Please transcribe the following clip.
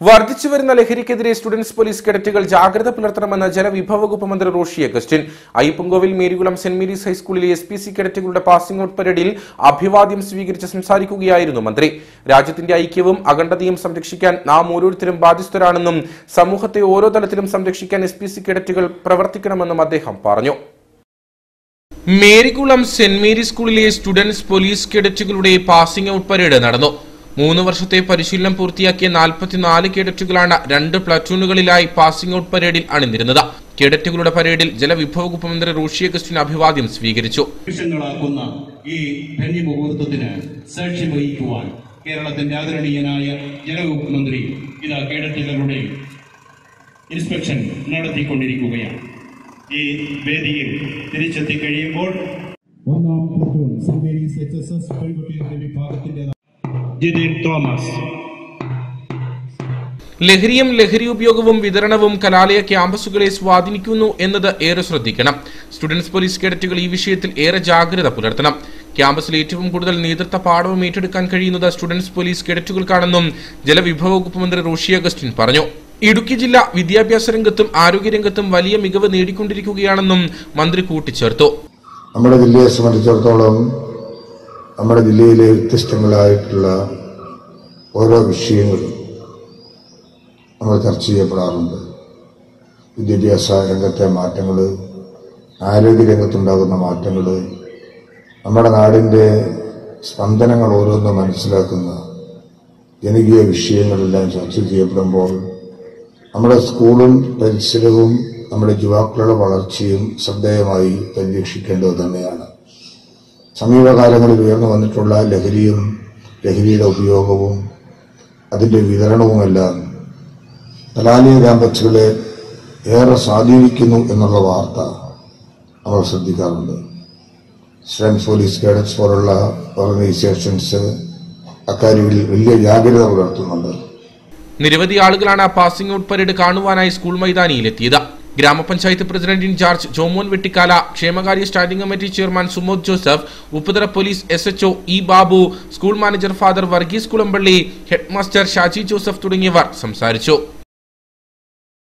വർദ്ധിച്ചുവരുന്ന ലഹരിക്കെതിരെ students police കേഡറ്റുകൾ ജാഗ്രത പുലർത്തണമെന്ന് ജലവിഭവ വകുപ്പ് മന്ത്രി Roshi Augustine. Ayyappankovil Marykulam saint Mary's ഹൈസ്കൂളിലെ എസ് പി സി കേഡറ്റുകളുടെ പാസിംഗ് ഔട്ട് പരേഡിൽ അഭിവാദ്യം സ്വീകരിച്ച് സംസാരിക്കുകയായിരുന്നു മന്ത്രി. രാജ്യത്തിന്റെ ഐക്യവും അഖണ്ഡതയും സംരക്ഷിക്കാൻ നാം ഓരോരുത്തരും ബാധ്യസ്ഥരാണെന്നും സമൂഹത്തെ ഓരോ തലത്തിലും സംരക്ഷിക്കാൻ എസ് പി സി കേഡറ്റുകൾ പ്രവർത്തിക്കണമെന്നും അദ്ദേഹം പറഞ്ഞു. മേരികുളം സെന്റ് മേരീസ് സ്കൂളിലെ സ്റ്റുഡൻസ് പോലീസ് കേഡറ്റുകളുടെ പാസിംഗ് ഔട്ട് പരേഡ് നടന്നു. മൂന്ന് വർഷത്തെ പരിശീലനം പൂർത്തിയാക്കിയ നാൽപ്പത്തിനാല് കേഡറ്റുകളാണ് രണ്ട് പ്ലാറ്റൂണുകളിലായി പാസിംഗ് ഔട്ട് പരേഡിൽ അണിനിരുന്നത്. കേഡറ്റുകളുടെ പരേഡിൽ ജലവിഭവ വകുപ്പ് മന്ത്രി റോഷി അഗസ്റ്റിൻ അഭിവാദ്യം സ്വീകരിച്ചു. ഈ ധന്യമുഹൂർത്തത്തിന് സാക്ഷ്യം വഹിക്കുവാൻ കേരളത്തിന്റെ ആദരണീയനായ ജലവകുപ്പ് മന്ത്രി ഇതാ കേഡറ്റുകളുടെ ഇൻസ്പെക്ഷൻ നടത്തിക്കൊണ്ടിരിക്കുകയാണ്. ഈ വേദിയിൽ തിരിച്ചെത്തി കഴിയുമ്പോൾ ഒന്നാം platoon saint Mary's H S Jithin Thomas. ലഹരിയും ലഹരി ഉപയോഗവും വിതരണവും കലാലയ ക്യാമ്പസുകളെ സ്വാധീനിക്കുന്നു എന്നത് ഏറെ ശ്രദ്ധിക്കണം. സ്റ്റുഡൻസ് പോലീസ് കേഡറ്റുകൾ ഈ വിഷയത്തിൽ ഏറെ ജാഗ്രത പുലർത്തണം. ക്യാമ്പസിൽ ഏറ്റവും കൂടുതൽ നേതൃത്വ പാഠവും ഏറ്റെടുക്കാൻ കഴിയുന്നത് സ്റ്റുഡൻസ് പോലീസ് കേഡറ്റുകൾക്കാണെന്നും ജലവിഭവ വകുപ്പ് മന്ത്രി റോഷി അഗസ്റ്റിൻ പറഞ്ഞു. ഇടുക്കി ജില്ല വിദ്യാഭ്യാസ രംഗത്തും ആരോഗ്യ രംഗത്തും വലിയ മികവ് നേടിക്കൊണ്ടിരിക്കുകയാണെന്നും മന്ത്രി കൂട്ടിച്ചേർത്തു. നമ്മുടെ ജില്ലയെ സംബന്ധിച്ചിടത്തോളം നമ്മുടെ ജില്ലയിലെ വ്യത്യസ്തങ്ങളായിട്ടുള്ള ഓരോ വിഷയങ്ങളും നമ്മൾ ചർച്ച ചെയ്യപ്പെടാറുണ്ട്. വിദ്യാഭ്യാസ രംഗത്തെ മാറ്റങ്ങൾ ആരോഗ്യരംഗത്തുണ്ടാകുന്ന മാറ്റങ്ങൾ നമ്മുടെ നാടിന്റെ സ്പന്ദനങ്ങൾ ഓരോന്നും മനസ്സിലാക്കുന്ന ജനകീയ വിഷയങ്ങളെല്ലാം ചർച്ച ചെയ്യപ്പെടുമ്പോൾ നമ്മുടെ സ്കൂളും പരിസരവും നമ്മുടെ യുവാക്കളുടെ വളർച്ചയും ശ്രദ്ധേയമായി പരിരക്ഷിക്കേണ്ടത് തന്നെയാണ്. സമീപകാലങ്ങളിൽ ഉയർന്നു വന്നിട്ടുള്ള ലഹരിയും ലഹരിയുടെ ഉപയോഗവും അതിന്റെ വിതരണവുമെല്ലാം കലാലയ ക്യാമ്പസുകളെ ഏറെ സ്വാധീനിക്കുന്നു എന്നുള്ള വാർത്ത നമ്മൾ ശ്രദ്ധിക്കാറുണ്ട്. സ്റ്റുഡൻസ് പോലീസ് കേഡറ്റ്സ് പോലുള്ള ഓർഗനൈസേഷൻസ് അക്കാര്യങ്ങളിൽ വലിയ ജാഗ്രത പുലർത്തുന്നുണ്ട്. നിരവധി ആളുകളാണ് പാസിംഗ് ഔട്ട് പരേഡ് കാണുവാനായി സ്കൂൾ മൈതാനിയിലെത്തിയത്. ഗ്രാമപഞ്ചായത്ത് president in charge Jomon Vettikkala ക്ഷേമകാര്യ standing committee chairman Sumod Joseph Upputhara police S H O E Babu school manager father Varghese Kulampally headmaster Shaji Joseph തുടങ്ങിയവർ സംസാരിച്ചു.